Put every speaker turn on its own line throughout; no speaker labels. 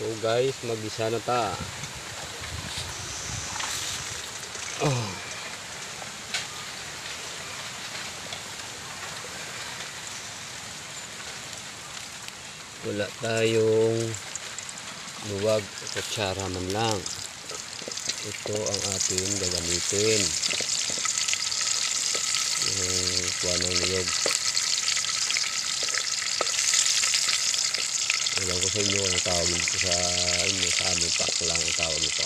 So guys, mag-isa na ta. Oh. Wala tayong luwag o kutsara man lang. Ito ang ating gagamitin. Yung kuha ng niyog. Alam ko sa inyo ang tawag nito sa inyo sa amin paklang ang tawag nito.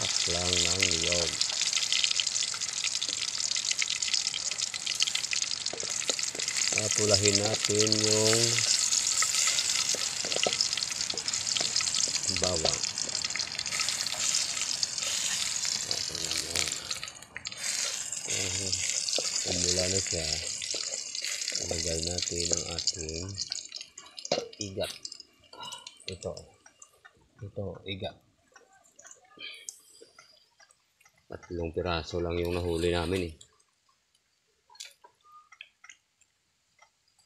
Paklang ng niyog. Papulahin natin yung bawang. Mo. Ah, Umula na siya. Ilagay natin ang ating igat. Ito. Ito, igat. Tatlong piraso lang yung nahuli namin eh.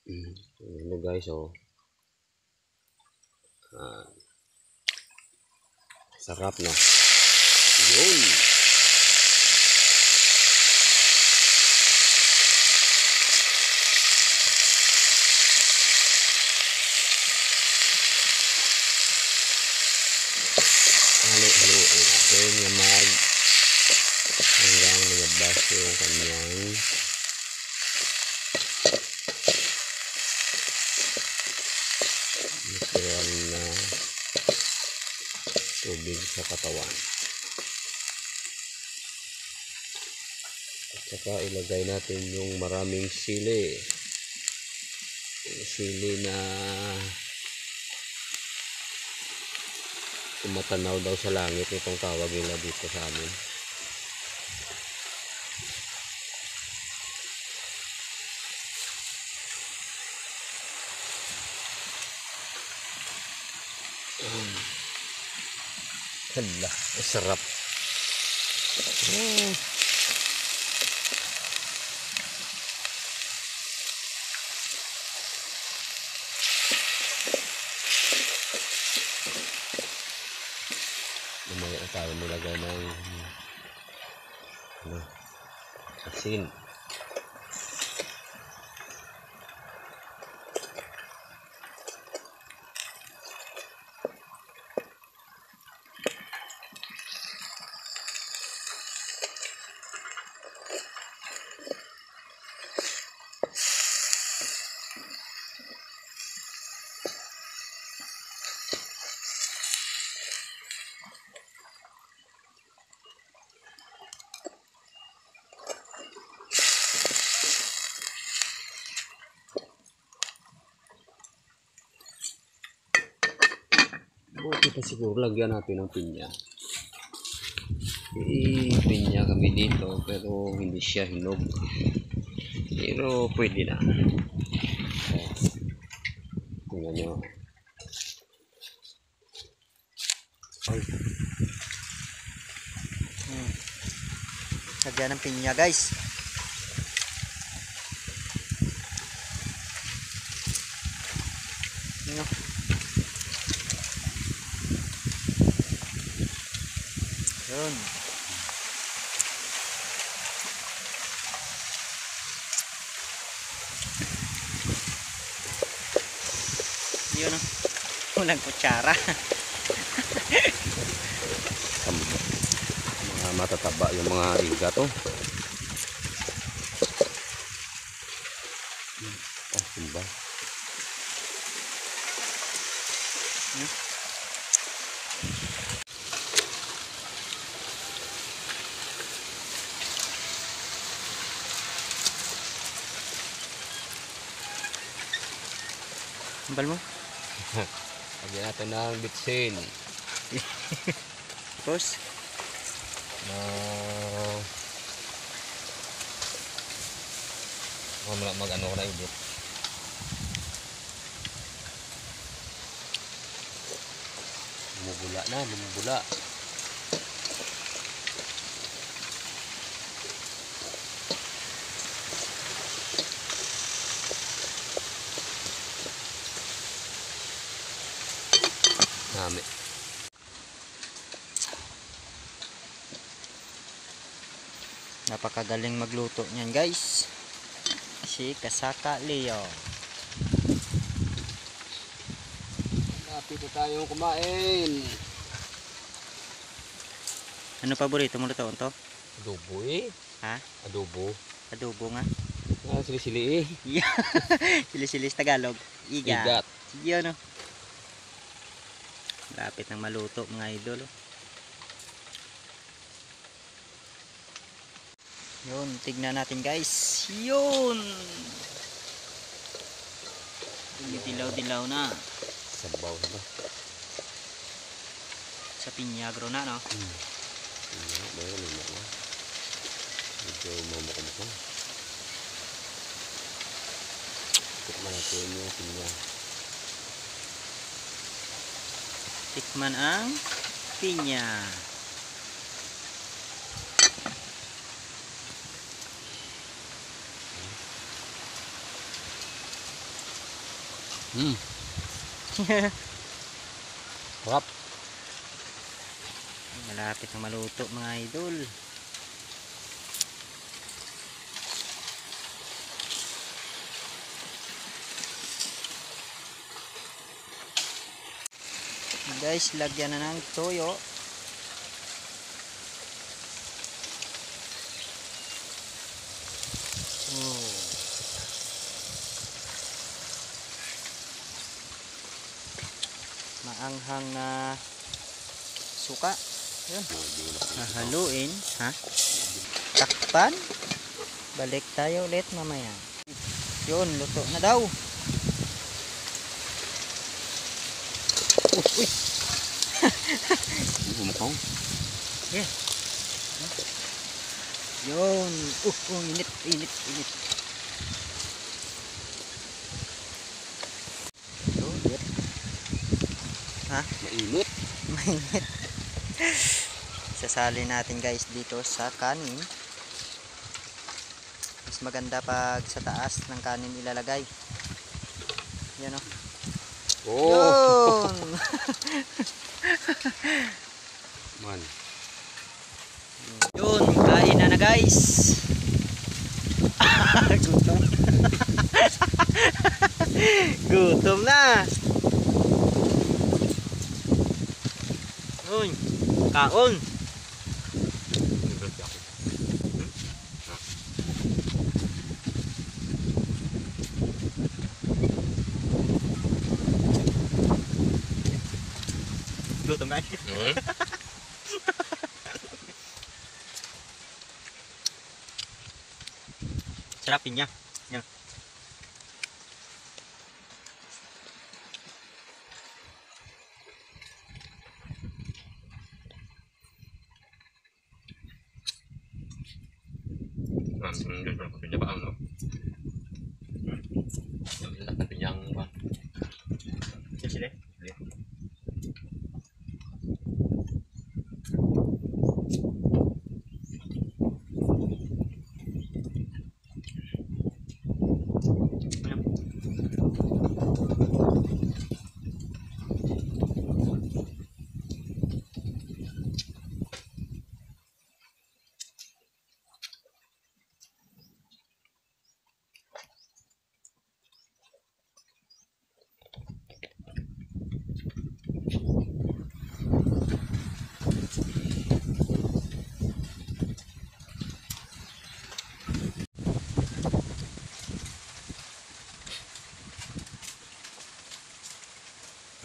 Mm, Ano guys, oh. Ah. Sarap na. Yun. Halo-haloin natin na mag hanggang lumabas yung kanyang natural na tubig sa katawan. At saka ilagay natin yung maraming sili. Sili na tumatanaw daw sa langit itong tawag nila dito sa amin. Hala, sarap. Lumaya na tayo nilagay ng ano, asin. Buti pa siguro lagyan natin ng pinya. Eh, pinya kami dito pero hindi siya hinog. Pero pwede na. Tingnan nyo. Ay,
Hmm. Lagyan ng pinya guys. Ano? Yun. Yun o. Walang kutsara.
mga matataba yung mga igat oh. Oh, simba.
Ambal mo.
Lagyan natin ng bitsin.
Tapos,
na mamaya mag ano ko na ibit lumubula na lumubula Nami.
Napakagaling magluto niyan guys. Si Kasaka Leo.
Lapit na tayong kumain.
Ano paborito mo luto to?
Adobo eh.
Ha?
Adobo.
Adobo nga.
Ah, sili-sili eh.
Sili-silis Tagalog. Iga.
Igat.
Sige ano. Lapit ng maluto mga idol. oh. Yun, tignan natin guys. Yun! Dilaw-dilaw na.
Sabaw na ba?
Sa pinyagro na, no?
Hmm. Mayroon naman na. Medyo mamukumukha. Tikman natin yung pinya.
Tikman ang pinya.
Hmm. Sarap.
Malapit na maluto mga idol. Guys, lagyan na ng toyo. Oh. Maanghang na suka. Yun. Hahaluin, ha? Takpan. Balik tayo ulit mamaya. Yun, luto na daw. Uy, uy.
Bumukong.
Yun. Uh, uh, init, init, init. Yun, yun.
Mainit.
Mainit. Sasali natin guys dito sa kanin. Mas maganda pag sa taas ng kanin ilalagay. Yan o.
Oh!
Yun!
Man.
Yun, kain na na guys. Gutom. Gutom na. Uy, kaon. Gutom guys.
Hmm?
Sarapin niya. Yan.
Ah, hindi ko pa pinya ba ano? Yung lahat ng pinyang ba?
Sila sila.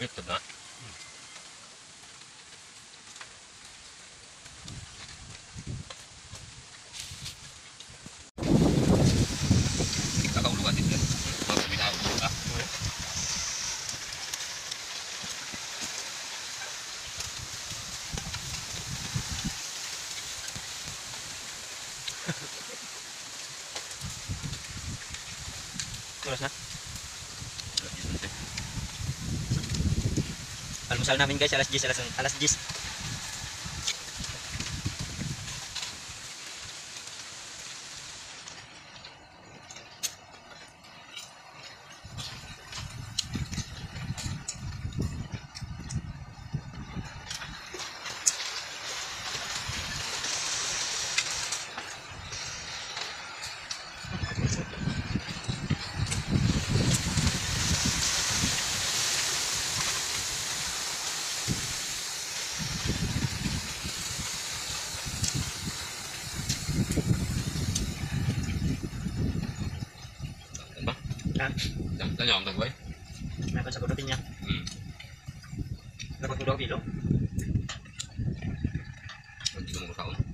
Ito na. Kakauluan din yan. Mga pinakauluan ka.
Oras na. Almusal namin guys, alas 10, alas, alas 10.
Na,
Tanya ang tagway.
meron sa kurutin niya.
Hmm.
Nagpagtulog kilo.
Hindi mo taon.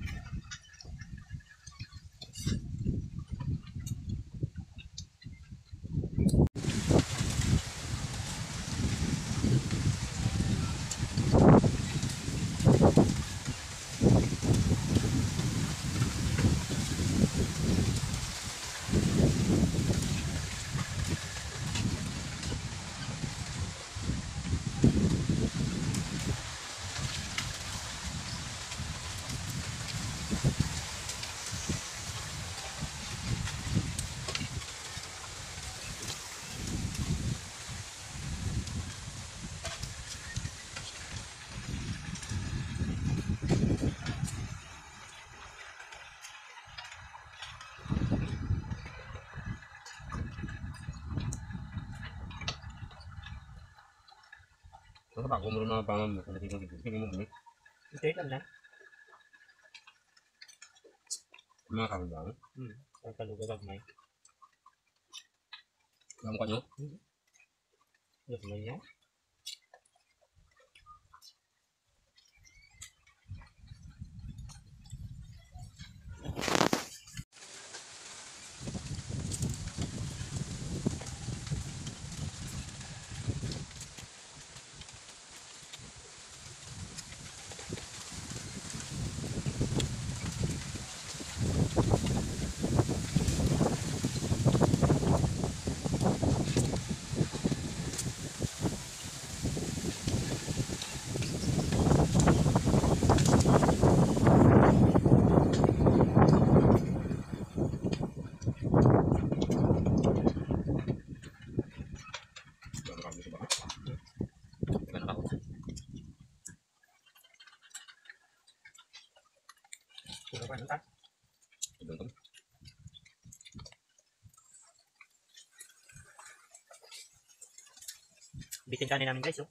Ano ba kung meron mga pangan mo? Kung natin kong sige mo bumalik.
Ito lang na.
Mga kami ba?
Hmm. Ang kalugag may.
Alam ka nyo?
Yes, may niya.
Ito.
Bitin kanin namin guys, oh.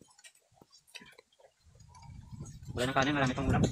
Wala ng kanin, marami pang ulam.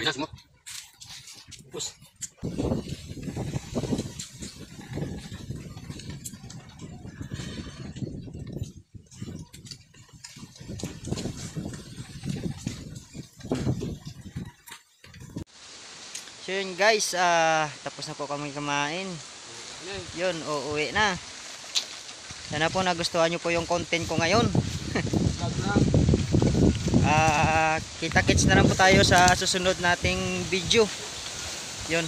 Na semua.
Pus.
So yun guys, ah, tapos na po kami kumain. Yun, uuwi na. Sana po nagustuhan nyo po yung content ko ngayon. Ah, kita-kits na lang po tayo sa susunod nating video. Yun.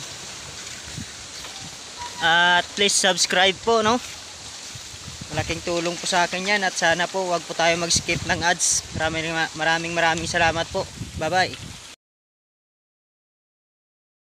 At please subscribe po, no? Malaking tulong po sa akin yan at sana po wag po tayo mag-skip ng ads. Maraming maraming maraming salamat po. Bye-bye.